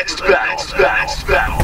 next battle. battle.